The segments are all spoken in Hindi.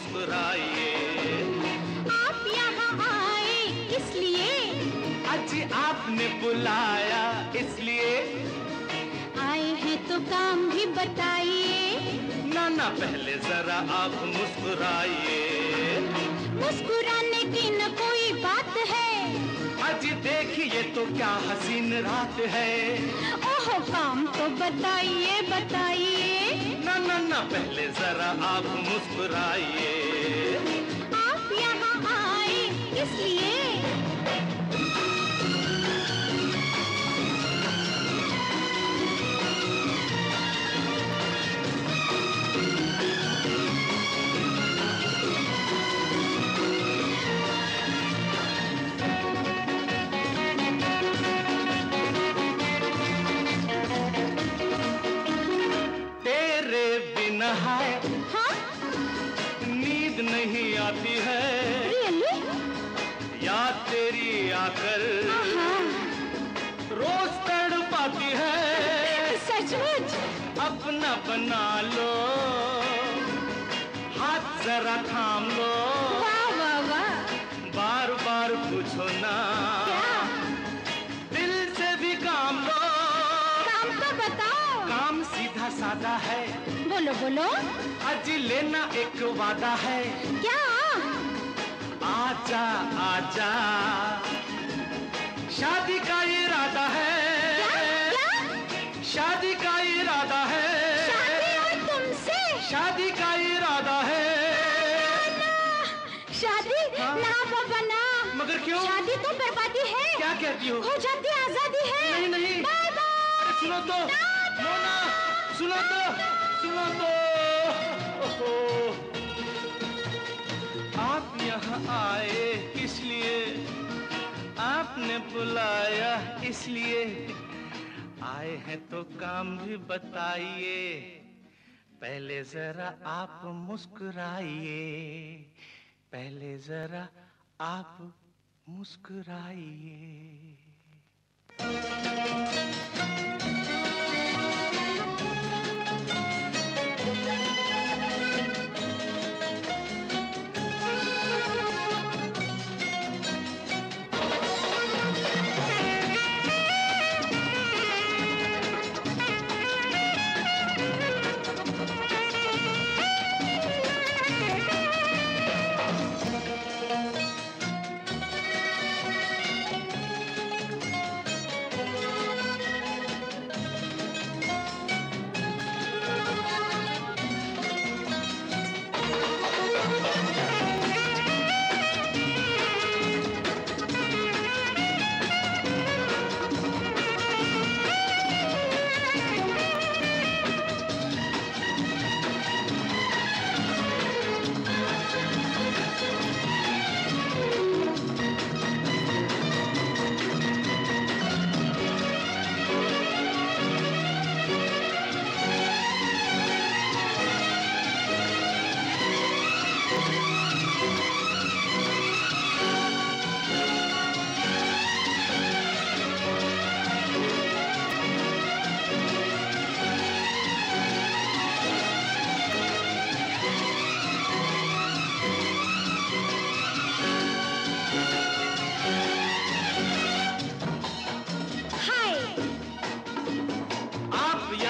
मुस्कुराइए। आप यहाँ आए किस लिए अजी आपने बुलाया इसलिए। आए हैं तो काम भी बताइए ना ना पहले जरा आप मुस्कुराइए। मुस्कुराने की न कोई बात है। अजी देखिए तो क्या हसीन रात है। ओहो काम तो बताइए बताइए। पहले जरा आप मुस्कुराइए। आती है। याद तेरी आकर रोज तड़ पाती है। सचमुच? अपना बना लो। हाथ जरा थाम लो। वाह वाह वाह। बार बार पूछो ना। दिल से भी काम लो। काम तो बताओ। काम सीधा सादा है। बोलो बोलो। अजी लेना एक वादा है। क्या? आजा आजा। शादी का इरादा है। क्या? शादी का इरादा है। शादी और तुमसे? शादी का इरादा है। शादी हाँ? ना बाबा ना। मगर क्यों? शादी तो बर्बादी है। क्या कहती हो? हो जाती आज़ादी है। नहीं नहीं। बाय बाय सुनो तो। मोना सुनो तो। सुनो तो यहाँ आए किस लिए आपने बुलाया इसलिए आए हैं तो काम भी बताइए। पहले जरा आप मुस्कुराइए। पहले जरा आप मुस्कुराइए।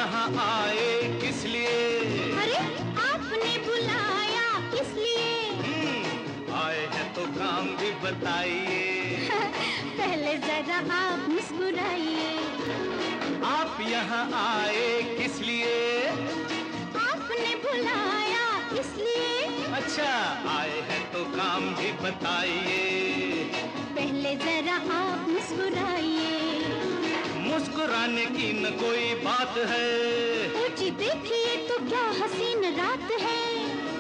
यहाँ आए किस लिए? अरे आपने बुलाया किस लिए? हम्म, आए हैं तो काम भी बताइए। पहले जरा आप मुस्कुराइए। आप यहाँ आए किस लिए? आपने बुलाया किस लिए? अच्छा आए हैं तो काम भी बताइए। पहले जरा आप मुस्कुराइए। मुस्कुराने की न कोई बात है। ऊँची देखिए तो क्या हसीन रात है।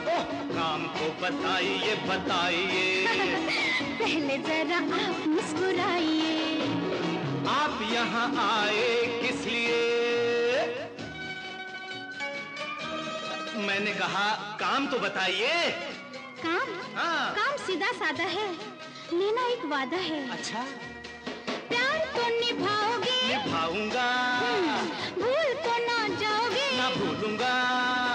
ओह काम को बताइए बताइए। पहले जरा आप मुस्कुराइए। आप यहाँ आए किस लिए? मैंने कहा काम तो बताइए। काम? हाँ। काम सीधा साधा है। लेना एक वादा है। अच्छा। प्यार तो निभाओगे भाऊँगा हम्म, भूल तो ना जाओगे। ना भूलूँगा।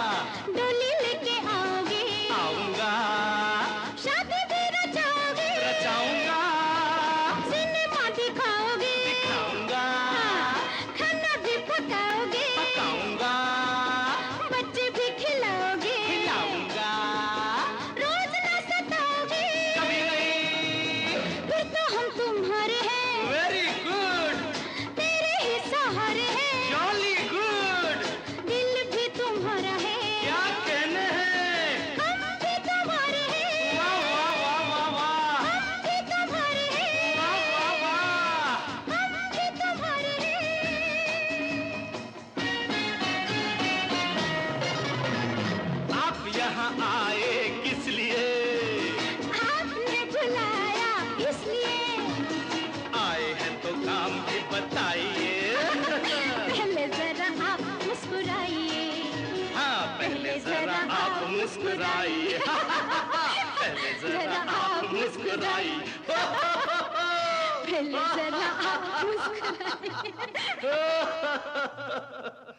मुस्कुराई। पहले जरा आप मुस्कुराई। पहले जरा आप मुस्कुराई।